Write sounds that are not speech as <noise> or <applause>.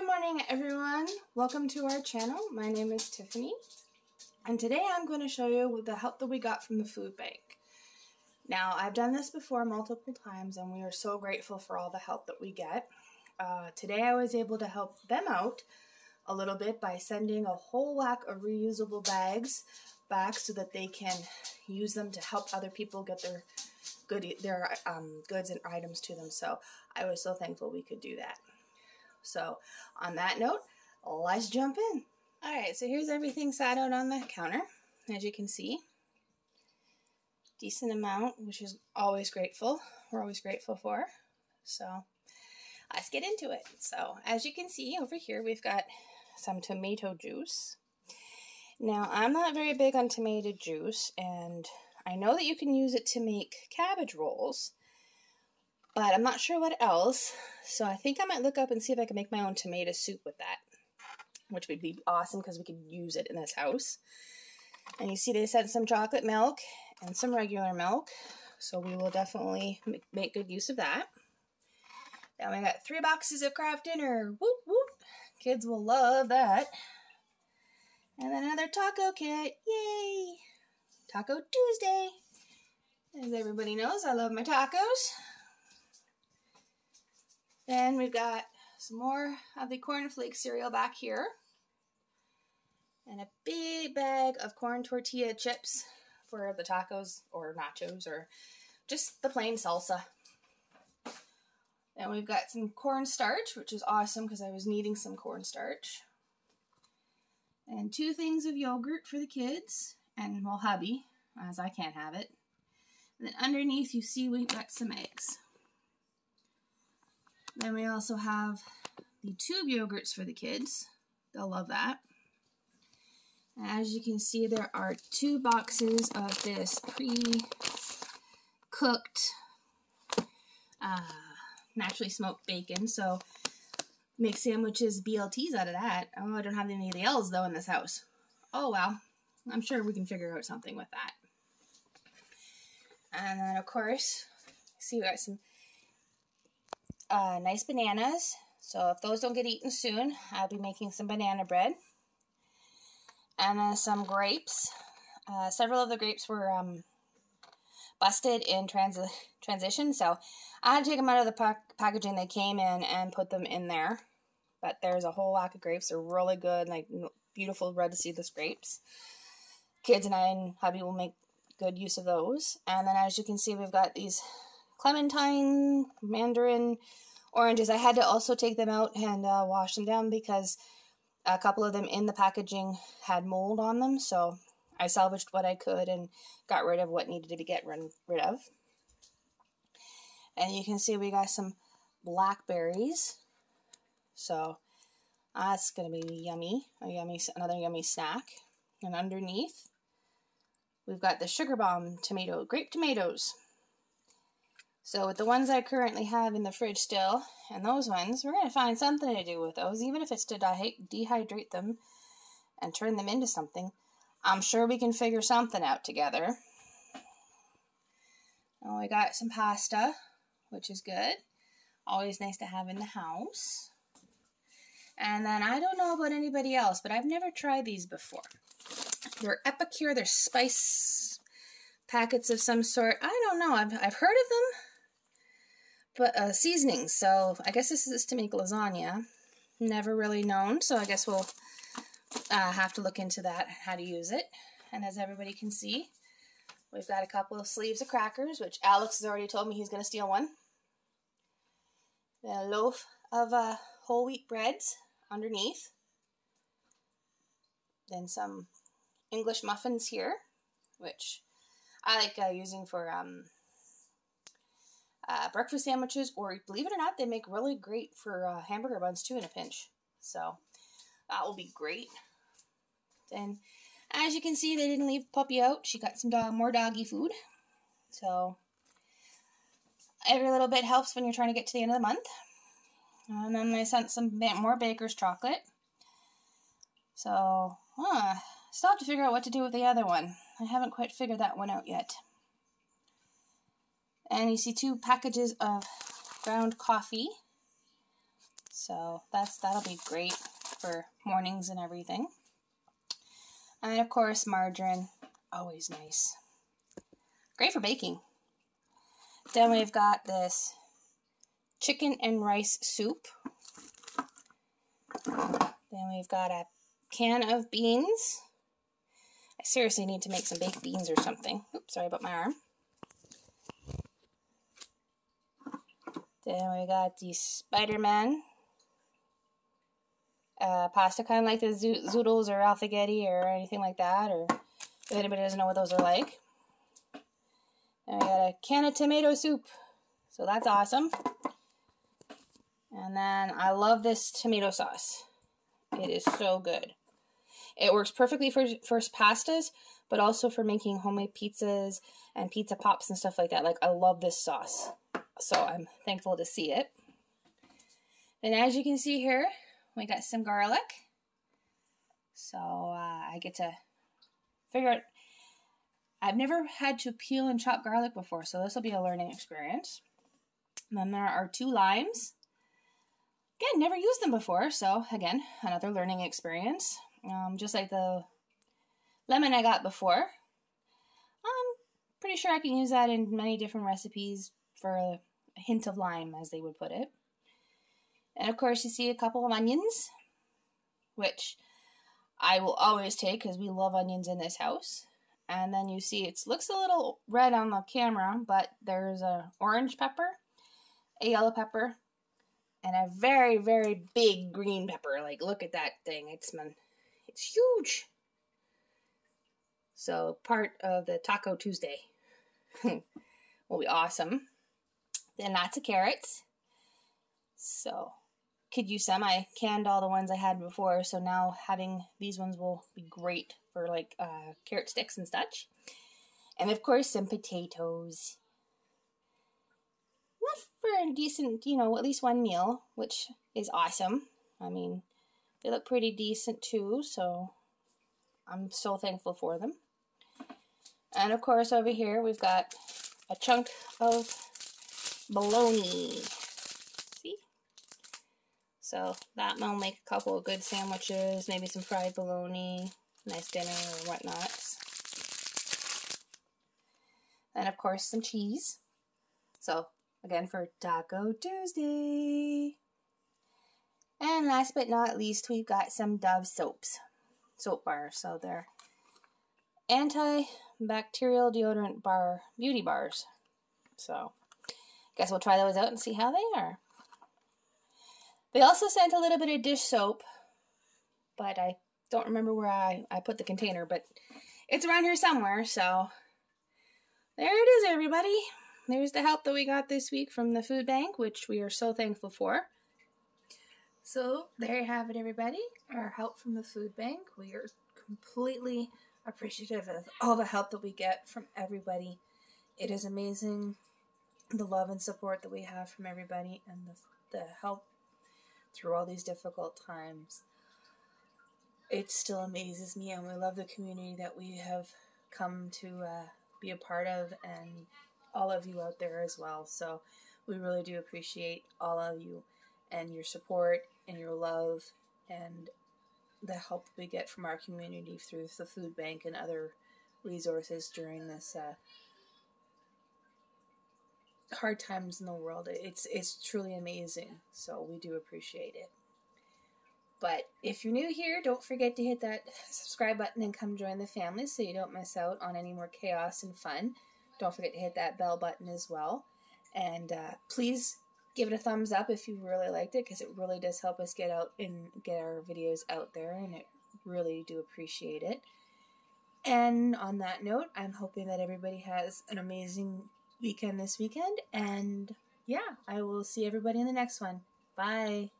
Good morning everyone. Welcome to our channel. My name is Tiffany and today I'm going to show you the help that we got from the food bank. Now I've done this before multiple times and we are so grateful for all the help that we get. Uh, today I was able to help them out a little bit by sending a whole whack of reusable bags back so that they can use them to help other people get their good their um, goods and items to them. So I was so thankful we could do that. So on that note, let's jump in. All right, so here's everything sat out on the counter, as you can see. Decent amount, which is always grateful. We're always grateful for. So let's get into it. So as you can see over here, we've got some tomato juice. Now, I'm not very big on tomato juice, and I know that you can use it to make cabbage rolls, but I'm not sure what else. So I think I might look up and see if I can make my own tomato soup with that, which would be awesome because we could use it in this house. And you see they sent some chocolate milk and some regular milk, so we will definitely make good use of that. Now we got three boxes of Kraft Dinner. Whoop whoop. Kids will love that. And then another taco kit. Yay! Taco Tuesday. As everybody knows, I love my tacos. Then we've got some more of the cornflake cereal back here. And a big bag of corn tortilla chips for the tacos or nachos or just the plain salsa. And we've got some cornstarch, which is awesome because I was needing some cornstarch. And two things of yogurt for the kids and hubby, as I can't have it. And then underneath you see we've got some eggs. Then we also have the tube yogurts for the kids. They'll love that. As you can see, there are two boxes of this pre-cooked uh, naturally smoked bacon. So make sandwiches, BLTs out of that. Oh, I don't have any of the L's though in this house. Oh well, I'm sure we can figure out something with that. And then of course, see we got some uh, nice bananas. So if those don't get eaten soon, I'll be making some banana bread. And then some grapes. Uh, several of the grapes were um, busted in trans transition, so I had to take them out of the packaging they came in and put them in there. But there's a whole lot of grapes. They're really good, like beautiful red seedless grapes. Kids and I and hubby will make good use of those. And then as you can see, we've got these clementine, mandarin, oranges. I had to also take them out and uh, wash them down because a couple of them in the packaging had mold on them. So I salvaged what I could and got rid of what needed to be get rid of. And you can see we got some blackberries. So that's going to be yummy, a yummy, another yummy snack. And underneath, we've got the sugar bomb tomato, grape tomatoes. So with the ones I currently have in the fridge still, and those ones, we're going to find something to do with those, even if it's to dehydrate them and turn them into something. I'm sure we can figure something out together. Oh, we got some pasta, which is good. Always nice to have in the house. And then I don't know about anybody else, but I've never tried these before. They're Epicure, they're spice packets of some sort. I don't know, I've, I've heard of them, but uh, seasoning. So I guess this is to make lasagna. Never really known, so I guess we'll uh, have to look into that, how to use it. And as everybody can see, we've got a couple of sleeves of crackers, which Alex has already told me he's going to steal one. Then a loaf of uh, whole wheat breads underneath. Then some English muffins here, which I like uh, using for um, uh, breakfast sandwiches, or believe it or not, they make really great for uh, hamburger buns too in a pinch. So that will be great. And as you can see, they didn't leave Puppy out. She got some dog, more doggy food. So every little bit helps when you're trying to get to the end of the month. And then they sent some more baker's chocolate. So, huh, still have to figure out what to do with the other one. I haven't quite figured that one out yet. And you see two packages of ground coffee. So that's that'll be great for mornings and everything. And of course, margarine, always nice. Great for baking. Then we've got this chicken and rice soup. Then we've got a can of beans. I seriously need to make some baked beans or something. Oops, sorry about my arm. Then we got the Spider-Man uh, pasta, kind of like the zoodles or Alpha-Getti or anything like that, or if anybody doesn't know what those are like. And we got a can of tomato soup, so that's awesome. And then I love this tomato sauce. It is so good. It works perfectly for, for pastas, but also for making homemade pizzas and pizza pops and stuff like that. Like, I love this sauce. So I'm thankful to see it. And as you can see here, we got some garlic. So uh, I get to figure out. I've never had to peel and chop garlic before, so this will be a learning experience. And then there are two limes. Again, never used them before, so again, another learning experience. Um, just like the lemon I got before. I'm pretty sure I can use that in many different recipes for hint of lime, as they would put it. And of course, you see a couple of onions, which I will always take because we love onions in this house. And then you see it looks a little red on the camera, but there's a orange pepper, a yellow pepper, and a very, very big green pepper. Like, look at that thing. It's it's huge. So part of the Taco Tuesday <laughs> will be awesome. Then lots of carrots. So could use some. I canned all the ones I had before, so now having these ones will be great for like uh, carrot sticks and such. And of course, some potatoes. Enough for a decent, you know, at least one meal, which is awesome. I mean, they look pretty decent too, so I'm so thankful for them. And of course, over here we've got a chunk of bologna. See? So that will make a couple of good sandwiches, maybe some fried bologna, nice dinner or whatnot. And of course some cheese. So again for Taco Tuesday. And last but not least, we've got some Dove soaps, soap bars. So they're antibacterial deodorant bar beauty bars. So guess we'll try those out and see how they are. They also sent a little bit of dish soap, but I don't remember where I, I put the container, but it's around here somewhere, so there it is, everybody. There's the help that we got this week from the food bank, which we are so thankful for. So there you have it, everybody. Our help from the food bank. We are completely appreciative of all the help that we get from everybody. It is amazing the love and support that we have from everybody and the, the help through all these difficult times. It still amazes me, and we love the community that we have come to uh, be a part of, and all of you out there as well. So, we really do appreciate all of you and your support and your love and the help we get from our community through the food bank and other resources during this uh, hard times in the world. It's it's truly amazing. So we do appreciate it. But if you're new here, don't forget to hit that <laughs> subscribe button and come join the family so you don't miss out on any more chaos and fun. Don't forget to hit that bell button as well. And uh, please give it a thumbs up if you really liked it because it really does help us get out and get our videos out there and it really do appreciate it. And on that note, I'm hoping that everybody has an amazing weekend this weekend. And yeah, I will see everybody in the next one. Bye.